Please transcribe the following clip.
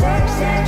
sex